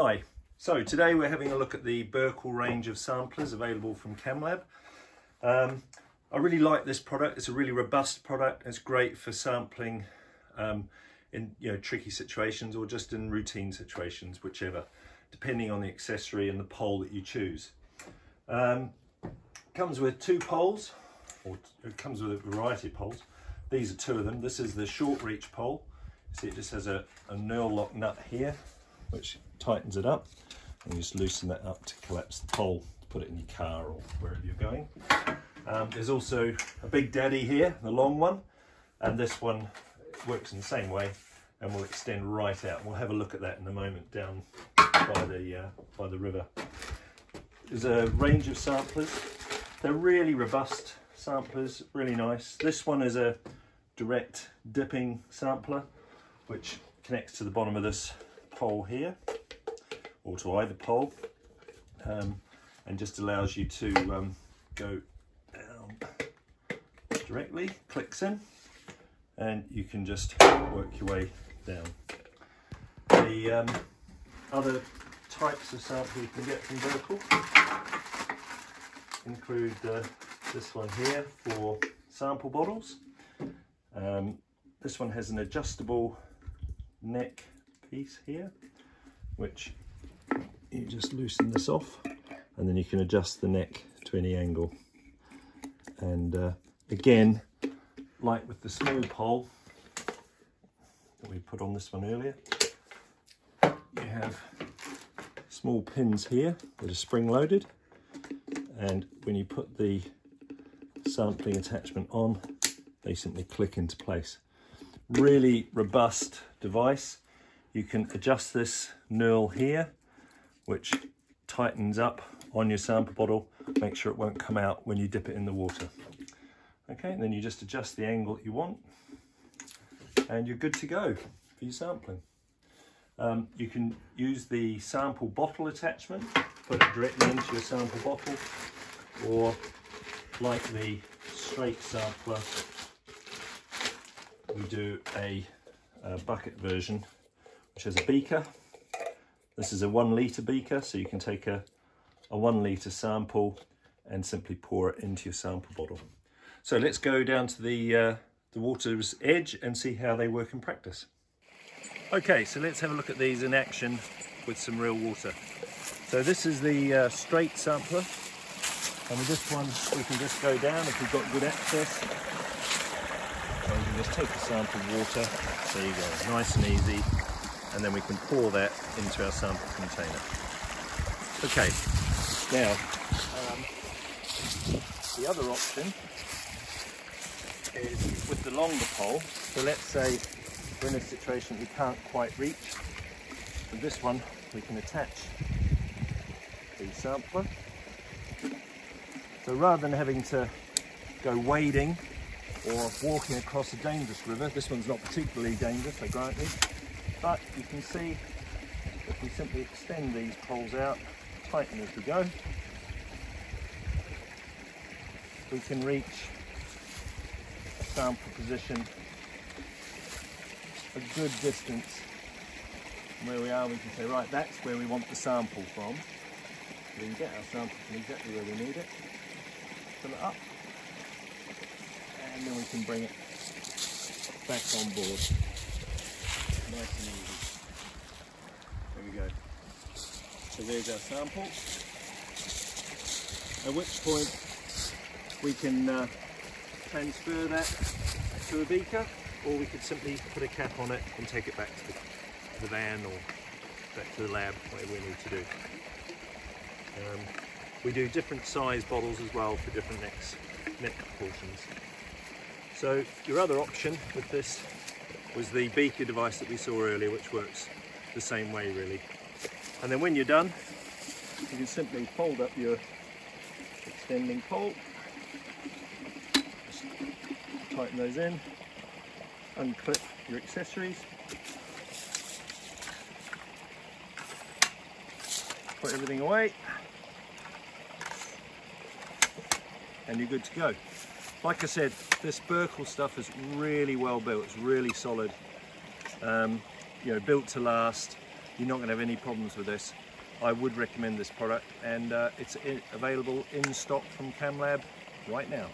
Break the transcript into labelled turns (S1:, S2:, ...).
S1: Hi, so today we're having a look at the Burkle range of samplers available from Camlab. Um, I really like this product, it's a really robust product, it's great for sampling um, in you know tricky situations or just in routine situations, whichever, depending on the accessory and the pole that you choose. Um, comes with two poles, or it comes with a variety of poles. These are two of them. This is the short reach pole. See, it just has a, a knurl lock nut here, which tightens it up. And you just loosen that up to collapse the pole, to put it in your car or wherever you're going. Um, there's also a big daddy here, the long one, and this one works in the same way and will extend right out. We'll have a look at that in a moment down by the, uh, by the river. There's a range of samplers. They're really robust samplers, really nice. This one is a direct dipping sampler, which connects to the bottom of this pole here, or to either pole, um, and just allows you to um, go down directly, clicks in, and you can just work your way down. The um, other types of sample you can get from Burkle include uh, this one here for sample bottles. Um, this one has an adjustable neck piece here, which you just loosen this off and then you can adjust the neck to any angle. And uh, again, like with the smooth pole that we put on this one earlier, you have small pins here that are spring loaded. And when you put the sampling attachment on they simply click into place. Really robust device you can adjust this knurl here which tightens up on your sample bottle. Make sure it won't come out when you dip it in the water. Okay and then you just adjust the angle that you want and you're good to go for your sampling. Um, you can use the sample bottle attachment, put it directly into your sample bottle, or like the straight sampler, we do a, a bucket version, which has a beaker. This is a one litre beaker, so you can take a, a one litre sample and simply pour it into your sample bottle. So let's go down to the, uh, the water's edge and see how they work in practice. Okay, so let's have a look at these in action with some real water. So this is the uh, straight sampler. And with this one, we can just go down if we've got good access. And we can just take the sample water. There you go, nice and easy. And then we can pour that into our sample container. Okay, now, um, the other option is with the longer pole. So let's say we're in a situation we can't quite reach. With this one, we can attach the sampler. So rather than having to go wading or walking across a dangerous river, this one's not particularly dangerous, I grant you, but you can see if we simply extend these poles out, tighten as we go, we can reach a sample position a good distance from where we are, we can say, right, that's where we want the sample from. We can get our sample from exactly where we need it, fill it up, and then we can bring it back on board. Easy. There we go. So there's our sample. At which point we can uh, transfer that to a beaker or we could simply put a cap on it and take it back to the, the van or back to the lab, whatever we need to do. Um, we do different size bottles as well for different necks, neck proportions. So your other option with this was the beaker device that we saw earlier, which works the same way really. And then when you're done, you can simply fold up your extending pole, just tighten those in, unclip your accessories. Put everything away. And you're good to go. Like I said, this Burkle stuff is really well built. It's really solid. Um, you know, built to last. you're not going to have any problems with this. I would recommend this product and uh, it's available in stock from CamLab right now.